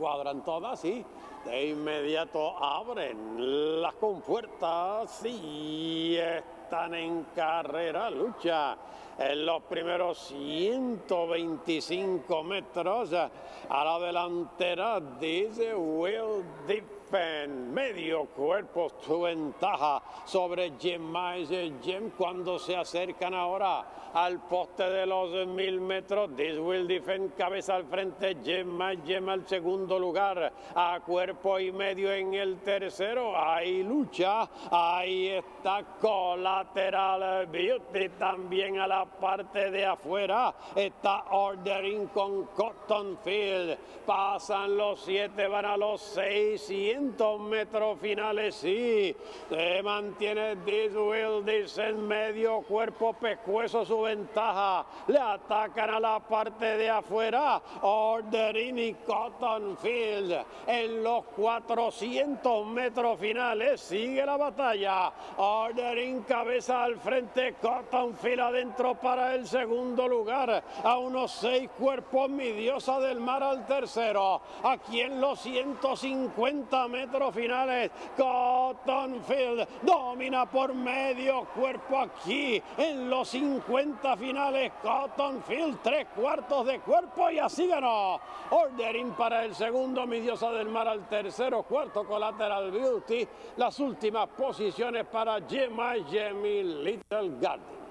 cuadran todas y de inmediato abren las compuertas y están en carrera lucha en los primeros 125 metros. A la delantera dice Will Deepen medio cuerpo su ventaja sobre Jim Jim cuando se acercan ahora al poste de los mil metros This Will Deepen cabeza al frente Jim Jim al segundo lugar y medio en el tercero hay lucha ahí está colateral beauty también a la parte de afuera está Ordering con Cotton Field. Pasan los siete, van a los 600 metros finales. y se mantiene This Will en medio cuerpo pescuezo su ventaja. Le atacan a la parte de afuera. Ordering y Cotton Field en los 400 metros finales. Sigue la batalla. Ordering cabeza al frente. Cotton Field adentro para el segundo lugar, a unos seis cuerpos, mi diosa del mar al tercero. Aquí en los 150 metros finales, Cottonfield domina por medio cuerpo aquí en los 50 finales. Cottonfield, tres cuartos de cuerpo y así ganó. Ordering para el segundo, mi diosa del mar al tercero, cuarto Collateral Beauty. Las últimas posiciones para Gemma Jemmy Little Garden.